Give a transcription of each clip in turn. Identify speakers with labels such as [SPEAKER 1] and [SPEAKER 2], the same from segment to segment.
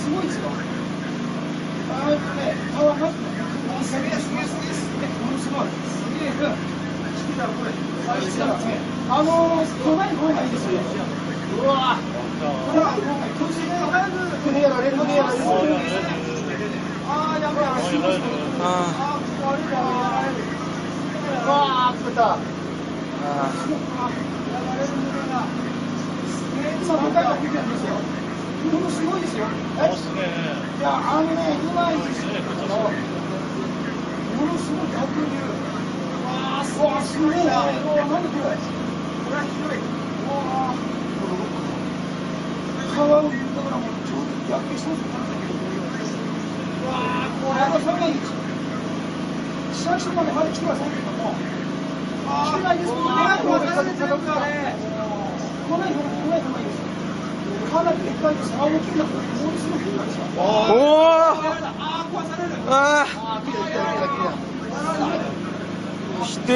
[SPEAKER 1] すごいですよ。あーね、川まずね、すげえ、すげえ、すげえ、すげえ、ものすごい。すげえ、来てたらこれ、最初からね、あのー、来ない方がいいですよ。うわぁ。これは今回、今週ね、早く、船やられる、船やられる。あー、やばい、足元。あー、これは、うわー、作った。あー、やられる船が。今、向かいが吹いてるんですよ。ものすごいですよ。えいや、あのね、今いいですよ。のすごい逆流。わあ、すごい。すごいな。これ。はひどい。わあ。川を見るところもちょうど逆流してますよ。うわあ、これは寒い。市役所までまで来てませんけども。ああ、
[SPEAKER 2] 来た来た来た来た。
[SPEAKER 3] あ来て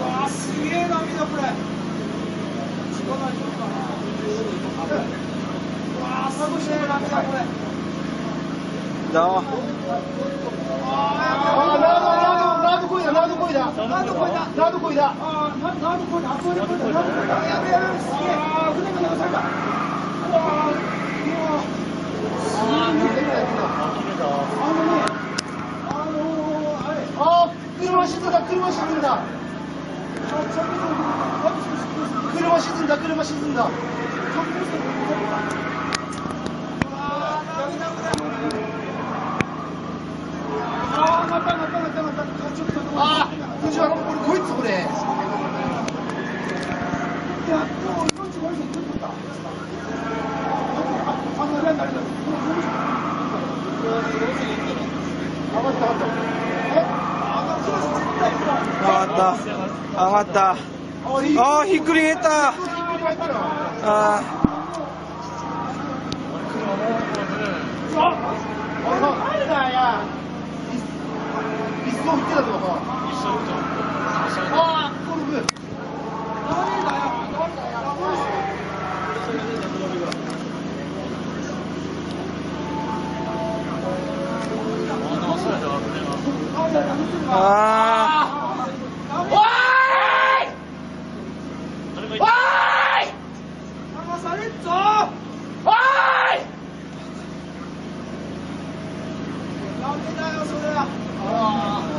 [SPEAKER 1] わあすげえ波だこれ。つかないかな。わあすげえ波だこれ。
[SPEAKER 3] だ
[SPEAKER 1] あ
[SPEAKER 2] あ、ナード、ナード、ナードこいだ、ナードこいだ。
[SPEAKER 1] ナードこいだ
[SPEAKER 2] ナードこいだ。
[SPEAKER 1] あーななんでこれあこれこれなんでこれやべやべすげえ船が流された。あうわ
[SPEAKER 2] あー、来た来た来た。
[SPEAKER 1] あのねあのー、あれ。
[SPEAKER 2] あー、車沈んだ、車沈んだ。車沈んだ、車沈んだ。あー、藤原、これ、こいつ、これ。上が上がった。
[SPEAKER 3] 上がった。上がったああひっくり返った。あ
[SPEAKER 2] あ、誰だよ。一層振ってたとかさ。あー、ゴルフ。
[SPEAKER 3] あ
[SPEAKER 2] おーいおーい
[SPEAKER 1] 流されっぞ
[SPEAKER 2] おーい
[SPEAKER 1] ダメだよそれ
[SPEAKER 3] あ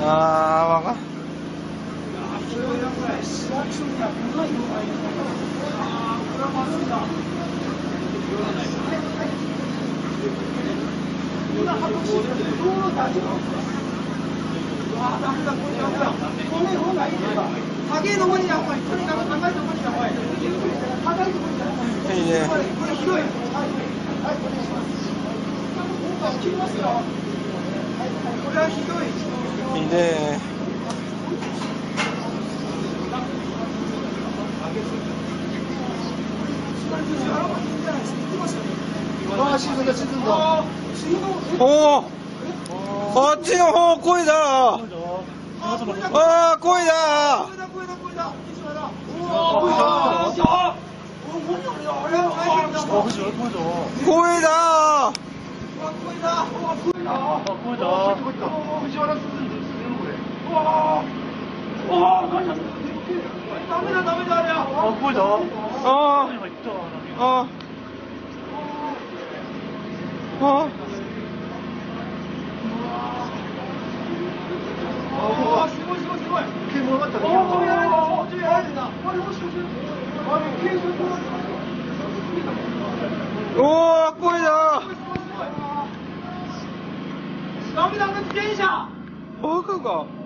[SPEAKER 3] ああわか
[SPEAKER 1] それはやばい市役所には来ない方がいいああこれはまずいな今運ぶ道路大丈夫うわダメだこれダメだこの方がいいですか高いところにやっぱりとにかく高いところにやばい高いところにやばい
[SPEAKER 3] ね。
[SPEAKER 1] いはいはいお願いします今回切ります
[SPEAKER 3] 어,
[SPEAKER 2] 그치, 보여줘. 보이다! 와,
[SPEAKER 1] 보이다! 와, 보이다! 와,
[SPEAKER 3] 보이다! 와,
[SPEAKER 2] 보이다!
[SPEAKER 1] 와, 그치, 알았어. 와, 와, 가자. 남이다, 남이다, 아니야. 와, 보이다. 어. 어. 어. 어. 와,
[SPEAKER 3] 스몰, 스몰, 스몰.
[SPEAKER 1] ダメだ自転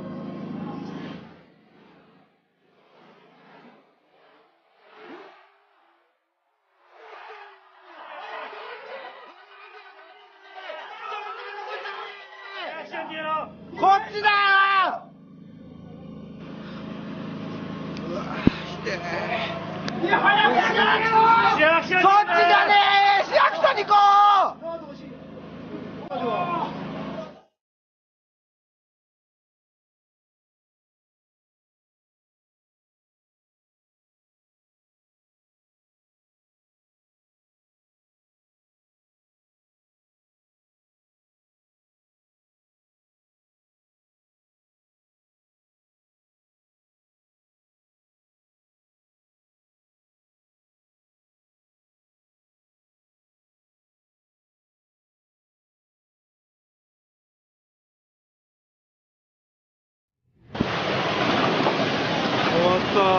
[SPEAKER 3] 全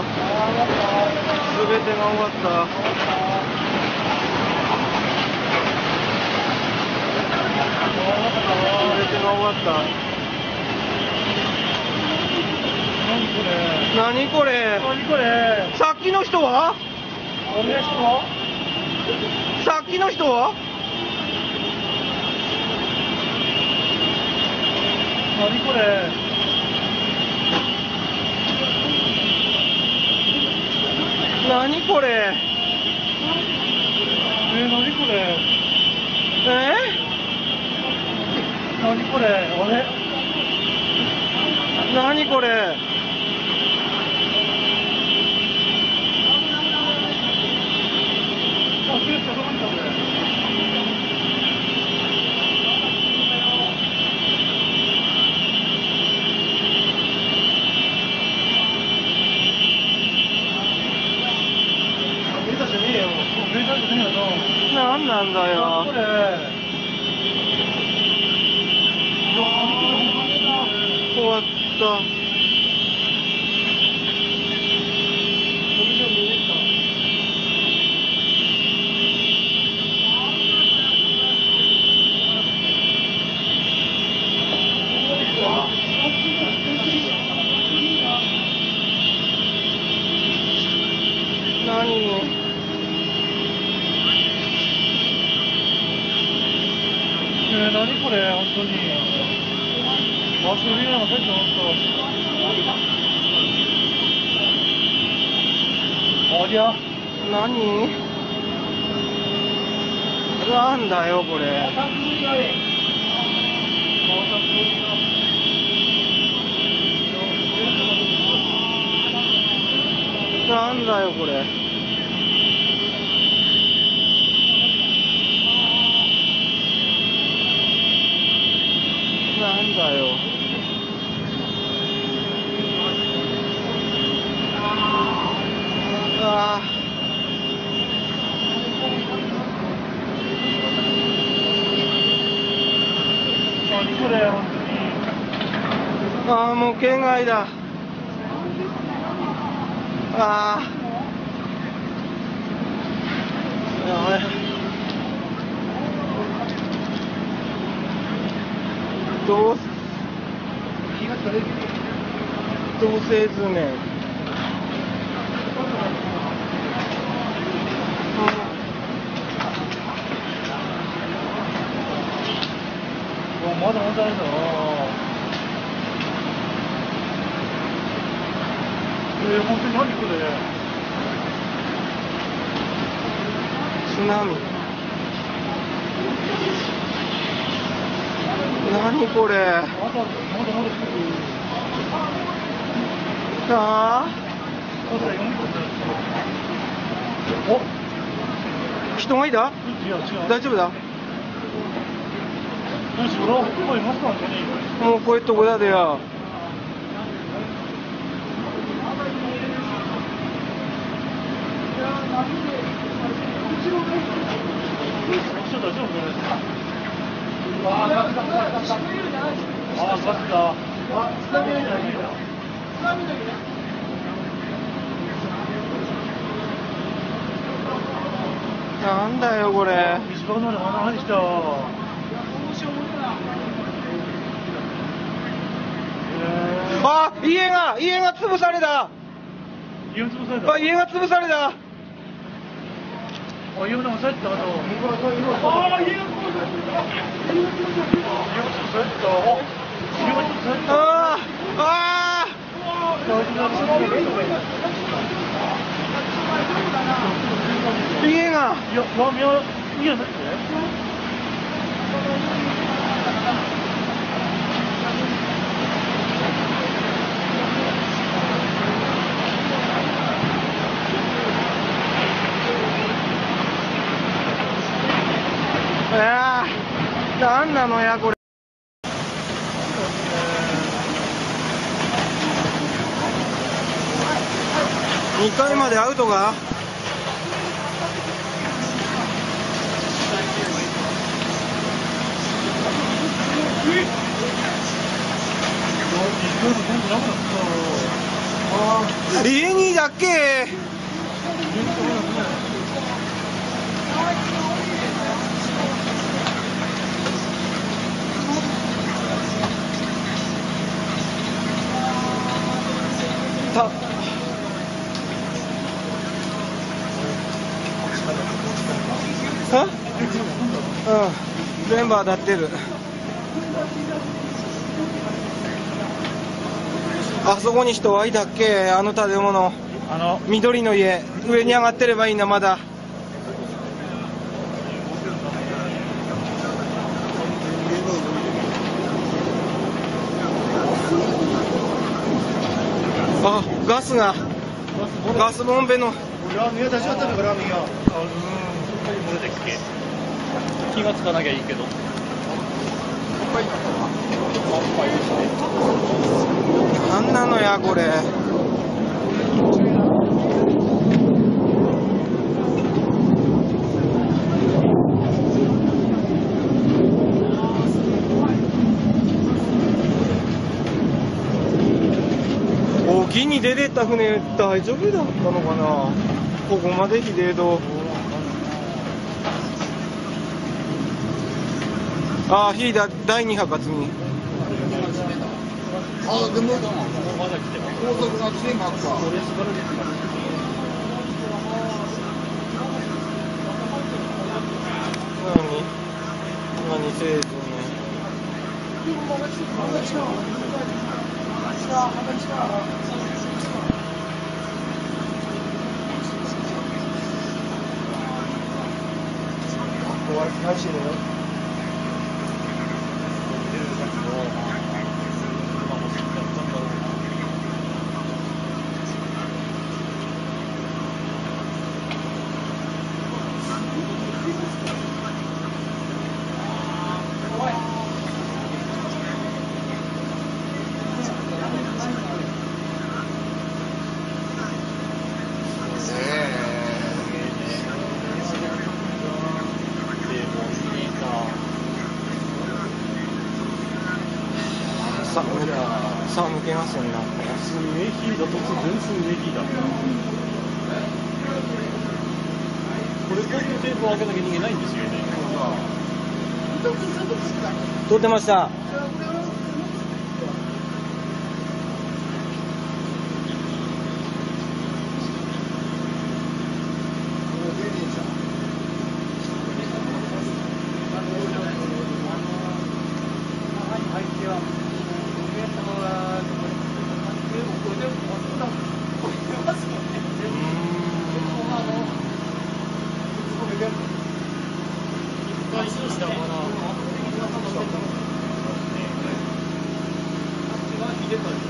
[SPEAKER 3] てが終わった。全てが終わった。何これ？
[SPEAKER 2] 何これ？
[SPEAKER 3] さっきの人は？さっきの人は？
[SPEAKER 2] 何これ？
[SPEAKER 3] 何これ？
[SPEAKER 2] えー、何これ？
[SPEAKER 3] え？
[SPEAKER 2] 何これ？あれ？
[SPEAKER 3] 何これ
[SPEAKER 2] あ、警察どこにいたこれ警察じゃねえよ警察じゃねえよな
[SPEAKER 3] 何なんだよ。終わった。何
[SPEAKER 2] えー、何これ本当にガソリンが入ってますありゃ
[SPEAKER 3] 何なんだよこれ。なんだよこれなんだよ。あ
[SPEAKER 2] 何これ本当に
[SPEAKER 3] ーあもう県外だ。ああやべどうす同性図面。
[SPEAKER 2] まだまだあるんだなえー、本当に何これ。
[SPEAKER 3] 津波何これ。
[SPEAKER 2] まだまだまだ来る
[SPEAKER 3] あ。
[SPEAKER 2] お。
[SPEAKER 3] 人がいた？大丈夫だ？もうこういうとこだでよ
[SPEAKER 2] ちょっと大丈夫これ。あー、ガスだ。あー、ガスだ。あ、津波じゃないんだ。
[SPEAKER 3] よこれ。あ家が家が潰された
[SPEAKER 2] 家
[SPEAKER 3] が潰された
[SPEAKER 2] あ、家もでもされてたあと。
[SPEAKER 1] ああ、家がこうだ。
[SPEAKER 2] 家も潰されてた。あ、家も潰されてた。
[SPEAKER 3] あーあー家が
[SPEAKER 2] いや、ラーメン屋、家やなくて
[SPEAKER 3] あーなのやこれ。2回までアウトが家にだっけ？た。はうん。全部当たってる。あそこに人はいたっけ？あの建物。
[SPEAKER 2] あの、
[SPEAKER 3] 緑の家。上に上がってればいいんだまだあガスがガスボンベの
[SPEAKER 2] ラーメン屋立ち寄ったのか、ラーメン屋。あ、うん、それでっけ。気がつかなきゃいいけど。
[SPEAKER 3] なんなのやこれ沖に出てった船大丈夫だったのかな？ここまでひでえとああひいだ第二波活に。
[SPEAKER 1] あ、でも、高速がついまった。
[SPEAKER 3] 何何せえずにさ寒気がすんな
[SPEAKER 2] すげえ火だ、突然すげえ火だ。これ、こういうテープを開けなきゃ人間ないんですよね。
[SPEAKER 3] 撮ってましたもう何もわかん